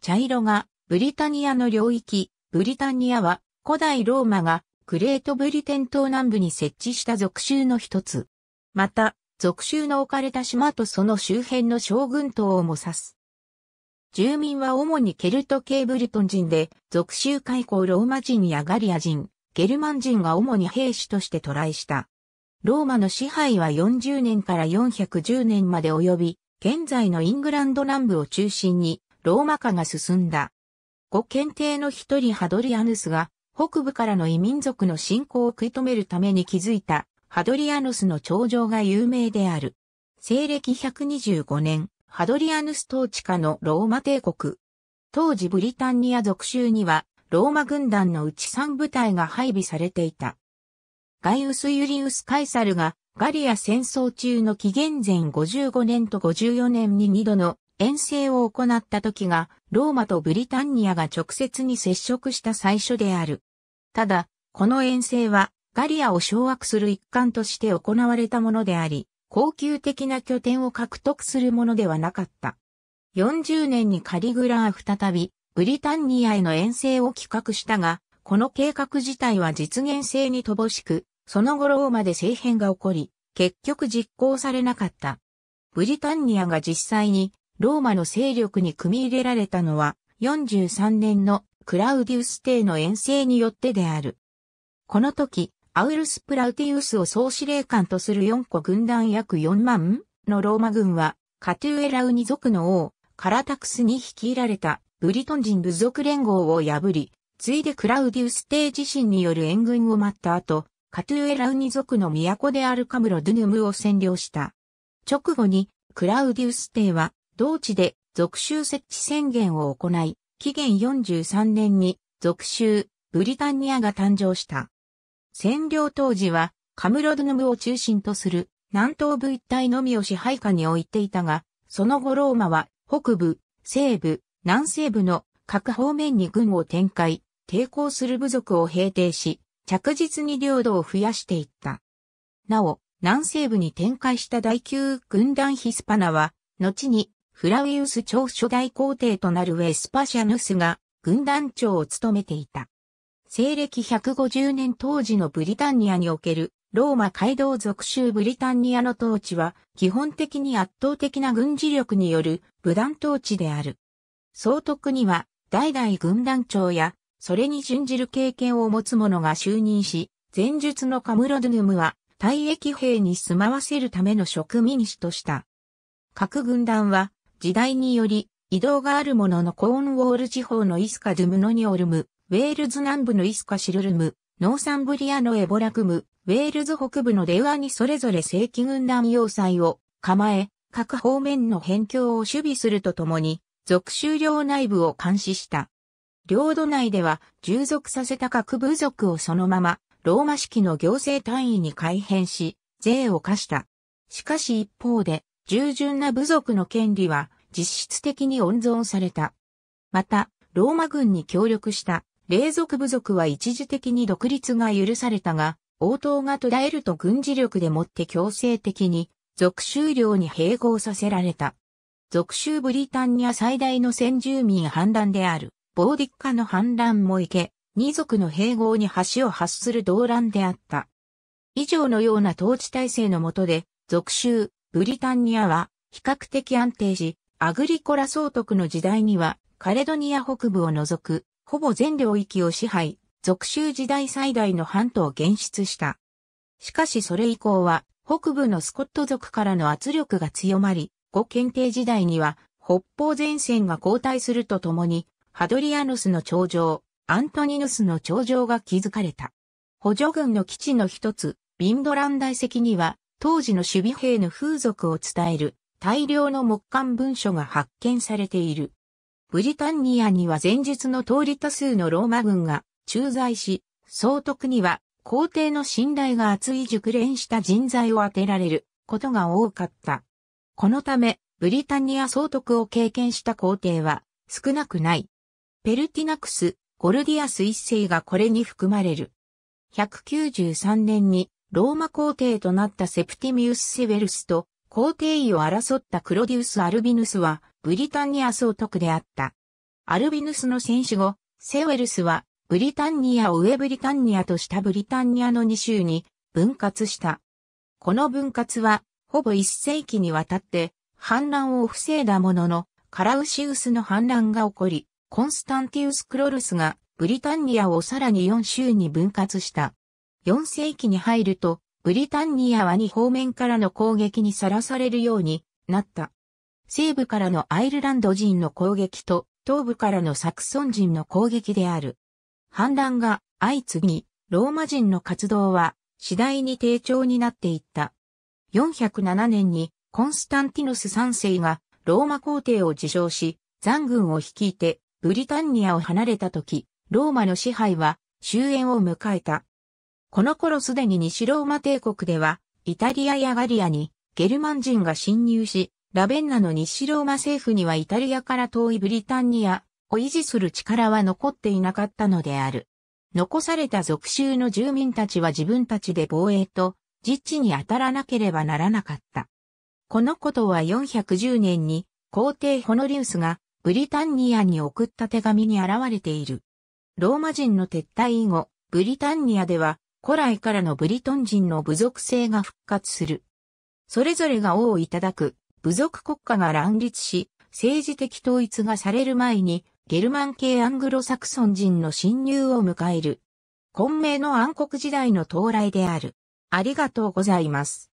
茶色がブリタニアの領域、ブリタニアは古代ローマがグレートブリテン島南部に設置した属州の一つ。また、属州の置かれた島とその周辺の将軍島をも指す。住民は主にケルト系ブルトン人で、属州開港ローマ人やガリア人、ゲルマン人が主に兵士として渡来した。ローマの支配は40年から410年まで及び、現在のイングランド南部を中心にローマ化が進んだ。ご検定の一人ハドリアヌスが北部からの異民族の侵攻を食い止めるために築いたハドリアヌスの頂上が有名である。西暦125年、ハドリアヌス統治下のローマ帝国。当時ブリタンニア属州にはローマ軍団のうち3部隊が配備されていた。ガイウス・ユリウス・カイサルがガリア戦争中の紀元前55年と54年に2度の遠征を行った時が、ローマとブリタンニアが直接に接触した最初である。ただ、この遠征はガリアを掌握する一環として行われたものであり、高級的な拠点を獲得するものではなかった。40年にカリグラー再びブリタンニアへの遠征を企画したが、この計画自体は実現性に乏しく、その後ローマで政変が起こり、結局実行されなかった。ブリタンニアが実際にローマの勢力に組み入れられたのは43年のクラウディウス帝の遠征によってである。この時、アウルス・プラウティウスを総司令官とする4個軍団約4万のローマ軍は、カトゥエラウニ族の王、カラタクスに率いられたブリトン人部族連合を破り、ついでクラウディウス帝自身による援軍を待った後、カトゥエラウニ族の都であるカムロ・ドゥヌムを占領した。直後に、クラウディウス帝は、同地で属州設置宣言を行い、紀元43年に属州ブリタンニアが誕生した。占領当時は、カムロドゥヌムを中心とする南東部一帯のみを支配下に置いていたが、その後ローマは北部、西部、南西部の各方面に軍を展開、抵抗する部族を平定し、着実に領土を増やしていった。なお、南西部に展開した第9軍団ヒスパナは、後にフラウィウス朝初代皇帝となるウェスパシャヌスが軍団長を務めていた。西暦150年当時のブリタンニアにおけるローマ街道属州ブリタンニアの統治は基本的に圧倒的な軍事力による武断統治である。総督には代々軍団長やそれに準じる経験を持つ者が就任し、前述のカムロドゥヌムは退役兵に住まわせるための植民地とした。各軍団は時代により移動があるもののコーンウォール地方のイスカ・ドゥムノニオルム、ウェールズ南部のイスカ・シルルム、ノーサンブリアのエボラクム、ウェールズ北部のレワにそれぞれ正規軍団要塞を構え、各方面の辺境を守備するとともに、属州領内部を監視した。領土内では従属させた各部族をそのまま、ローマ式の行政単位に改変し、税を課した。しかし一方で、従順な部族の権利は実質的に温存された。また、ローマ軍に協力した霊族部族は一時的に独立が許されたが、応答が途絶えると軍事力でもって強制的に、属州領に併合させられた。属州ブリタンニア最大の先住民反乱である、ボーディッカの反乱もいけ、二族の併合に橋を発する動乱であった。以上のような統治体制の下で、属州、ブリタンニアは比較的安定し、アグリコラ総督の時代には、カレドニア北部を除くほぼ全領域を支配、属州時代最大の半島を現出した。しかしそれ以降は、北部のスコット族からの圧力が強まり、後検定時代には、北方前線が交代するとともに、ハドリアヌスの頂上、アントニヌスの頂上が築かれた。補助軍の基地の一つ、ビンドラン大石には、当時の守備兵の風俗を伝える大量の木簡文書が発見されている。ブリタンニアには前述の通り多数のローマ軍が駐在し、総督には皇帝の信頼が厚い熟練した人材を当てられることが多かった。このため、ブリタニア総督を経験した皇帝は少なくない。ペルティナクス、ゴルディアス一世がこれに含まれる。193年にローマ皇帝となったセプティミウス・セベルスと皇帝位を争ったクロディウス・アルビヌスはブリタンニア総督であった。アルビヌスの選手後、セウェルスはブリタンニアを上ブリタンニアと下ブリタンニアの2州に分割した。この分割は、ほぼ1世紀にわたって反乱を防いだものの、カラウシウスの反乱が起こり、コンスタンティウス・クロルスがブリタンニアをさらに4州に分割した。4世紀に入ると、ブリタンニアは2方面からの攻撃にさらされるようになった。西部からのアイルランド人の攻撃と東部からのサクソン人の攻撃である。反乱が相次ぎ、ローマ人の活動は次第に低調になっていった。407年にコンスタンティノス3世がローマ皇帝を自称し、残軍を率いてブリタンニアを離れた時、ローマの支配は終焉を迎えた。この頃すでに西ローマ帝国では、イタリアやガリアにゲルマン人が侵入し、ラベンナの西ローマ政府にはイタリアから遠いブリタンニアを維持する力は残っていなかったのである。残された属州の住民たちは自分たちで防衛と実地に当たらなければならなかった。このことは410年に皇帝ホノリウスがブリタンニアに送った手紙に現れている。ローマ人の撤退以後、ブリタンニアでは古来からのブリトン人の部族性が復活する。それぞれが王をいただく部族国家が乱立し、政治的統一がされる前に、ゲルマン系アングロサクソン人の侵入を迎える。混迷の暗黒時代の到来である。ありがとうございます。